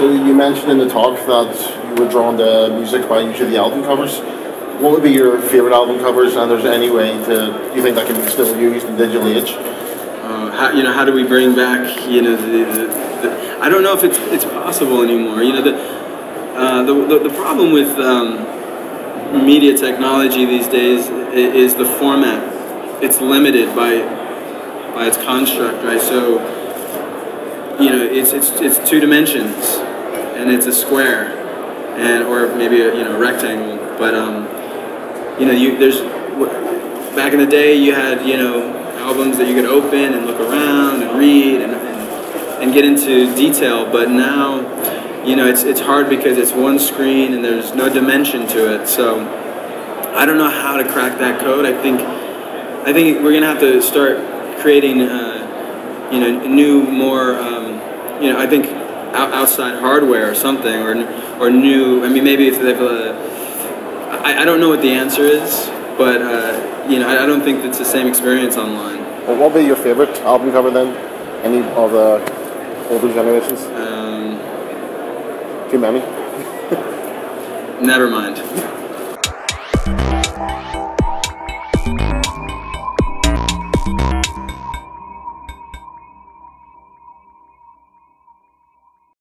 mentioned in the talk that you were drawn to music by usually the album covers. What would be your favorite album covers, and there's any way to you think that can be still used in digital age? Uh, how, you know, how do we bring back, you know, the, the, the I don't know if it's it's possible anymore. You know, the uh, the, the, the problem with um, media technology these days is the format. It's limited by by its construct, right? So, you know, it's it's it's two dimensions, and it's a square, and or maybe a you know rectangle. But um, you know, you there's back in the day you had you know albums that you could open and look around and read and, and, and get into detail. But now, you know, it's it's hard because it's one screen and there's no dimension to it. So I don't know how to crack that code. I think I think we're gonna have to start creating, uh, you know, new, more, um, you know, I think outside hardware or something, or or new. I mean, maybe if they've. Uh, I, I don't know what the answer is, but uh, you know, I, I don't think it's the same experience online. Well, what would be your favorite album cover then? Any of the older generations? Um, Too many. never mind.